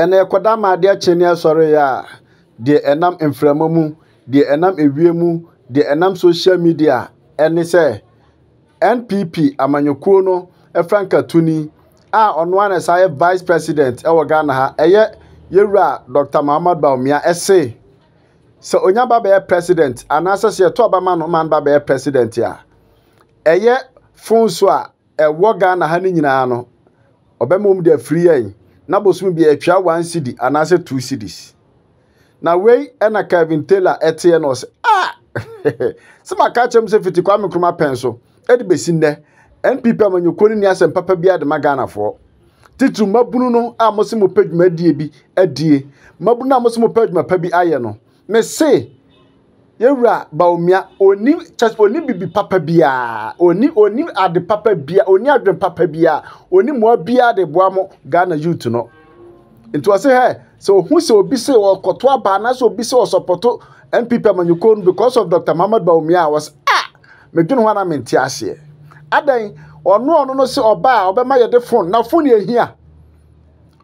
ɛnna ɛkɔda ama adeɛ kyɛ ne asɔre yɛ a deɛ ɛnam mframa mu deɛ ɛnam ewiem mu deɛ ɛnam social media ɛne sɛ npp amanyɔkuo no ɛfra nkatuni a ɔno ara ɛsan yɛ vice president ɛwɔ ghana ha. Ɛyɛ yɛwura dr muhammad baumia ɛse sɛ onya ba bɛyɛ president anaasɛ sɛ yɛtɔ ɔba ma no ma no ba bɛyɛ president a ɛyɛ fon so a ɛwɔ ghana ha no nyinaa no ɔbɛma mu de afiri yɛn na bosom bi atwa one cd anaasɛ two cds. Na wei ɛna kevin taylor ɛteɛ no ɔsɛ ah! Sɛ maka kyerɛ m sɛ fiti kwame nkrumah pɛn so ɛde bɛsi nnɛ. Npp amanyɔkuo no ni asɛm papa biara de ma ghanafoɔ. Titiri mmabunu no a mo se mo pɛ dwumadie bi adie. Mmabunu a mo se mo pɛ dwuma pa bi ayɛ no me se yɛwura baomia oni kyɛ oni bibi papa biara oni oni ade papa biara oni adwene papa biara oni mmoa biara de boa mo ghana youth no. Nti wɔsi hɛ sɛ ohun sɛ obi sɛ ɔkɔto aba anaasɛ obi sɛ ɔsɔpɔto npp amanyɔkuo no because of dr. Muhammad baomia a wɔsi ah medwene ho ana mente aseɛ? Adan ɔno ɔno no sɛ ɔbaa a ɔbɛma yɛde phone na phone yɛ hia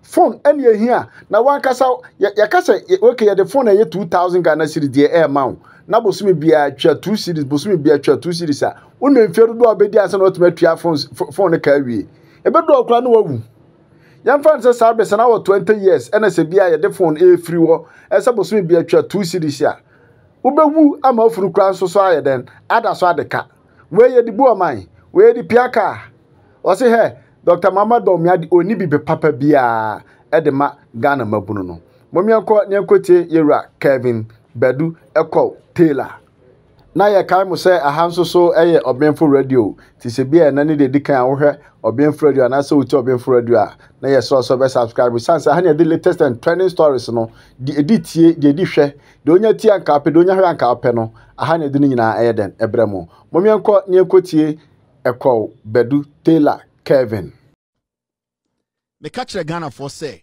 phone ɛna yɛ hia na wankasa yɛ yɛkasa okay yɛde phone a ɛyɛ two thousand ghana cedi deɛ ɛɛma wo na bosomi bia twa two series bosomi bia twa two series a wonum mfie dodoɔ a ɔbɛdi ansa na ɔtumi atua phone no ka awie. Ebedu ɔkora no wawu. Yɛmfa no sɛ saa bɛsɛ na wɔ twenty years ɛna sɛ bia yɛde phone ɛɛfiri hɔ ɛsɛ bosomi bia twa two series a wobɛwu ama afuru kora nso so ayɛ dɛn? Ada so adeka wei yɛ de bu ɔman wei de pia kaa. Ɔse hɛ dr. Muhammad bawumia de oni bibi papa biara ɛde ma ghana mabunu no. Mɔmiɛnkɔ ne ɛnkɔtie yɛwura kevin badu ɛkɔ taylor. Na yɛkae mo sɛ aha nso so yɛ ɔbɛnfo radio. Te sɛ bia ɛna ne deɛ di kan a ɔbɛnfo radio anaasɛ wotie ɔbɛnfo radio a na yɛsrɛ sɛ ɔbɛ subscribe san sɛ ha ne yɛde latest and trending stories no deɛ ɛdi tie deɛ ɛdi hwɛ deɛ onya tie anka apɛ deɛ onya hwɛ anka apɛ no aha ne yɛde no nyinaa ɛyɛ dɛn? Ɛbrɛ mu. Mɔmiɛnkɔ ne yɛnkɔtie ɛkɔ badu taylor kevin meka kyerɛ ghanafoɔ sɛ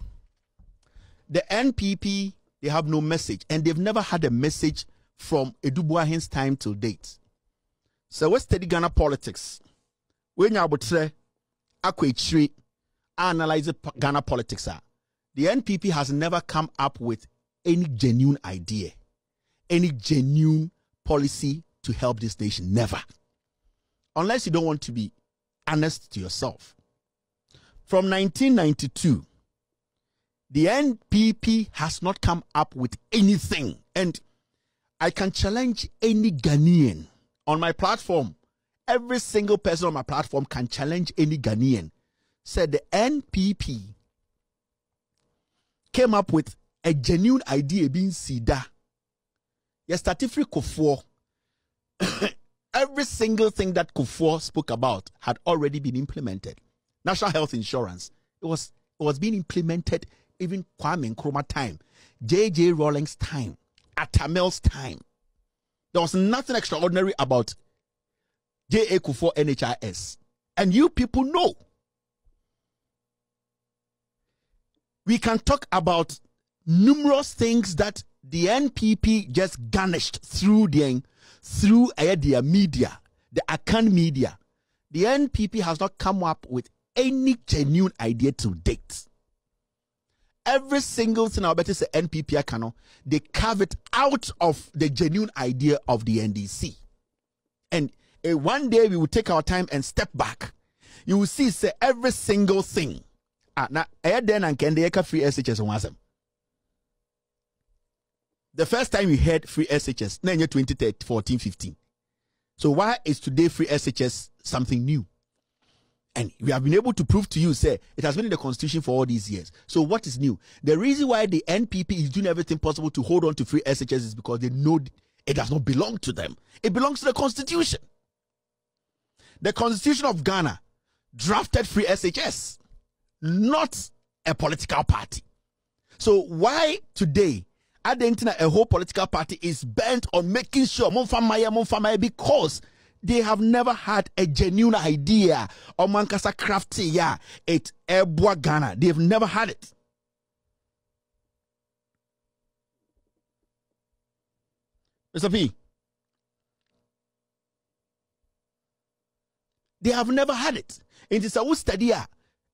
the npp they have no message and they've never had a message from edubuahin's time till date. So we study ghana politics. When wenya abotrɛ akɔ akyire analyze ghana politics the npp has never come up with any genuine idea any genuine policy to help this nation never. Unless you don't want to be honest to yourself. From 1992, the NPP has not come up with anything. And I can challenge any Ghanaian on my platform. Every single person on my platform can challenge any Ghanaian. Said the NPP came up with a genuine idea being SIDA. Yes, Tatifri Kufuor. Every single thing that Kufuor spoke about had already been implemented national health insurance. It was it was being implemented even Kwame Nkrumah time, J.J. Rawlings time, Atta Mills' time. There was nothing extraordinary about J.A. Kufuor NHIS. And you people know. We can talk about numerous things that the NPP just garnished through the through uh, their media, the Akan media. The NPP has not come up with any genuine idea to date. Every single thing I bet is NPP Akano, they carve it out of the genuine idea of the NDC. And uh, one day we will take our time and step back. You will see say every single thing. Ah, now eh, then and can they free SHS on them. The first time we heard free SHS, na 2014 15. So why is today free SHS something new? And we have been able to prove to you, sir, it has been in the constitution for all these years. So what is new? The reason why the NPP is doing everything possible to hold on to free SHS is because they know it does not belong to them. It belongs to the constitution. The constitution of Ghana drafted free SHS, not a political party. So why today Adentina, a whole political party is bent on making sure because they have never had a genuine idea or Mankasa crafty, yeah, it Ebwa Ghana. They've never had it. Mr. P. They have never had it. It is a study,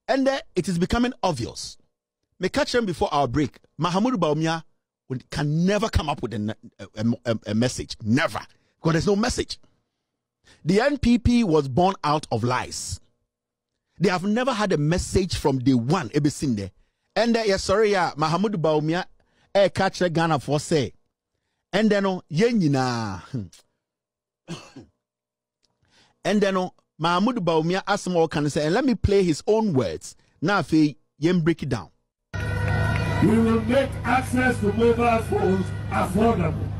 and uh, it is becoming obvious me catch them before our break. Mahamudu Bawumia can never come up with a, a, a, a message. Never. Because there's no message. The NPP was born out of lies. They have never had a message from day one. There? And yeah, sorry, yeah, Mahamudu Bawumia, eh, catch Ghana for say. And then, oh, yenyina. And then, oh, Mahamudu Bawumia asked more can say, and let me play his own words. Now, if you break it down. We will make access to mobile phones affordable.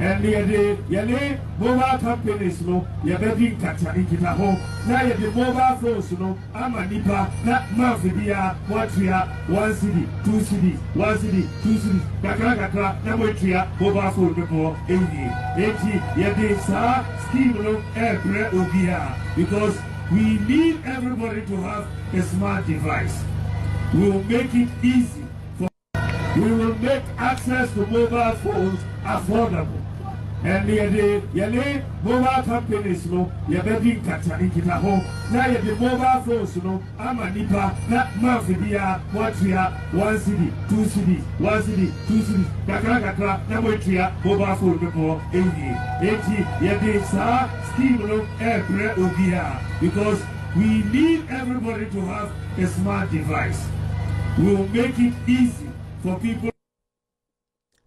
And yɛde yɛne mobile companies no yɛbɛdi nkata nkita ho. Na yɛde mobile phones no ama nipa na month bia moatua one cd two cd one cd two cd kakra kakra na moatua mobile phone no bɔ ewie eti yɛde saa scheme no ɛɛbrɛ obiara because we need everybody to have a smart device. We will make it easy we will make access to mobile phones affordable. And yɛde yɛne mobile companies no yɛbɛdi nkata nkita ho na yɛde mobile phones no ama nipa na month bia moatua one cd two cd one cd two cd kakra kakra na moatua mobile phone no bɔ ewie eti yɛde saa scheme no ɛɛbrɛ obiara because we need everybody to have a smart device. We will make it easy for people.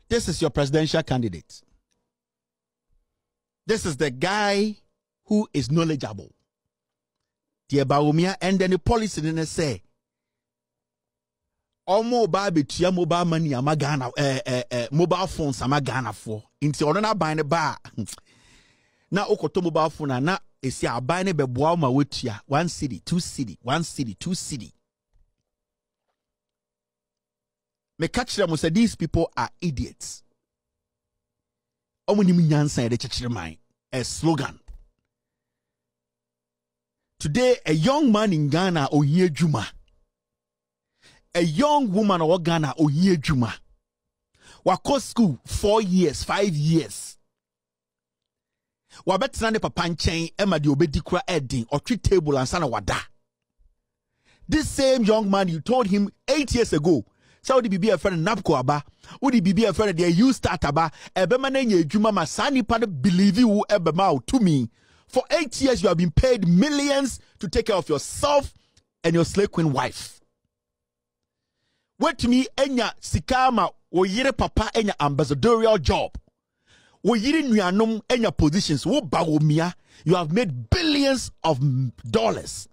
This is your presidential candidate. This is the guy who is knowledgeable. The Bawumia and then the policy in say, Omo ba betua mobile money ama Ghana eh, eh, eh, mobile phones ama Ghana for. Inti ono na ban ne ba. Na okoto mobile phone na esi aban ne beboa ma wetua 1 city, 2 city, 1 city, 2 city. Me catch them say these people are idiots. Omunim nyansa yɛde kyekyere man. A slogan. Today, a young man in Ghana, Ohie Juma. A young woman or Ghana, Ohie Juma. Wako school four years, five years. Wabɛtena ne papa nkyɛn ɛma deɛ obɛdi kora ɛden ɔtwe table ansa na wada. This same young man, you told him eight years ago NABCO aba start aba adwuma ma believe for eight years you have been paid millions to take care of yourself and your slave queen wife. Watumi anya sika ama wo yere papa anya ambassadorial job. Wo yere nuanom anya positions. Wo ba wo mia. You have made billions of dollars.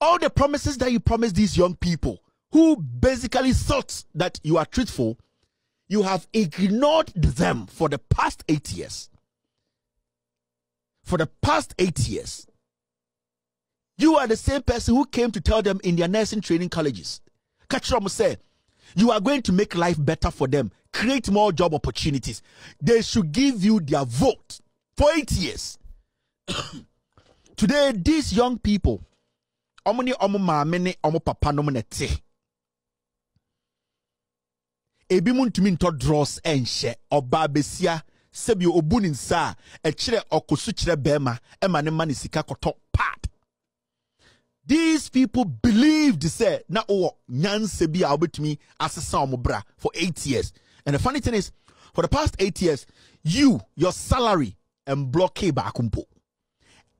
All the promises that you promised these young people who basically thought that you are truthful, you have ignored them for the past eight years. For the past eight years. You are the same person who came to tell them in their nursing training colleges. Kachram say, you are going to make life better for them, create more job opportunities. They should give you their vote for eight years. Today, these young people, ɔmo ne ɔmo maame ne ɔmo papa nom na te ebi mu ntumi ntɔ draws ɛnhyɛ. Ɔbaa besia sɛbi obu ne nsa a ɛkyerɛ ɔkoso kyerɛ bɛrima ɛma ne ma ne sika kɔtɔ pad these people believed sɛ na ɔwɔ nyansa bi a ɔbɛtumi asesa ɔmo bra for eight years. And the funny thing is for the past eight years you your salary and block baako mpo.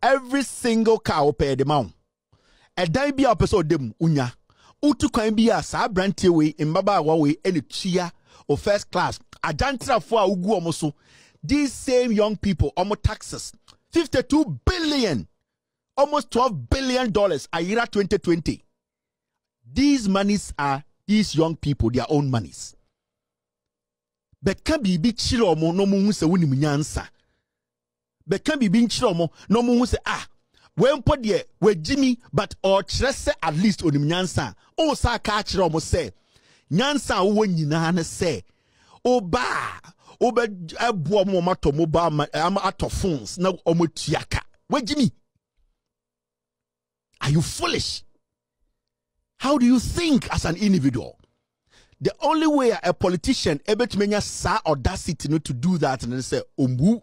Every single car wopɛ ɛde ma wo. Ɛdan bi a wopɛ sɛ ɔda mu wonya wotu kwan bi a saa aberanteɛ wei mmabaawa wei ɛne tua o first class. Agyantrafoɔ a wogu ɔmo so these same young people ɔmo taxes 52 billion almost 12 billion dollars a year 2020 these monies are these young people their own monies. Bɛka biribi kyerɛ ɔmo na ɔmo hu sɛ wonim nyansa. Bɛka biribi nkyerɛ ɔmo na ɔmo hu sɛ ah wempo deɛ wagyi mi but ɔkyerɛ sɛ at least onim nyansa. A ɔwɔ aka akyerɛ ɔmo sɛ nyansa a wowɔ nyinaa ne sɛ ɔbaa wobɛboa ɔmo ɔmo atɔ mobile ama atɔ phones na ka wagyi mi are you foolish? How do you think as an individual? The only way a politician ebetumi nya saa audacity no to do that and say ombu.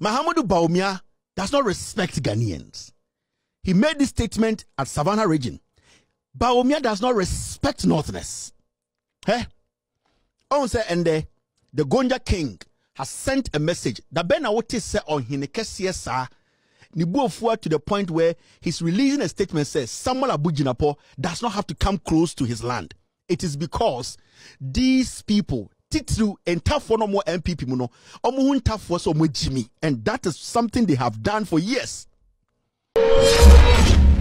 Mahamudu Bawumia does not respect ghanaians he made this statement at Savannah region. Bawumia does not respect Northness. Eh? On say and the, the Gonja King has sent a message that Ben Awoti said on Hinekesi sa Nibuofua to the point where he's releasing a statement says Samuel Abu Jinapor does not have to come close to his land. It is because these people titru ntafo no more MPP mu no omo hu ntafo so omo and that is something they have done for years you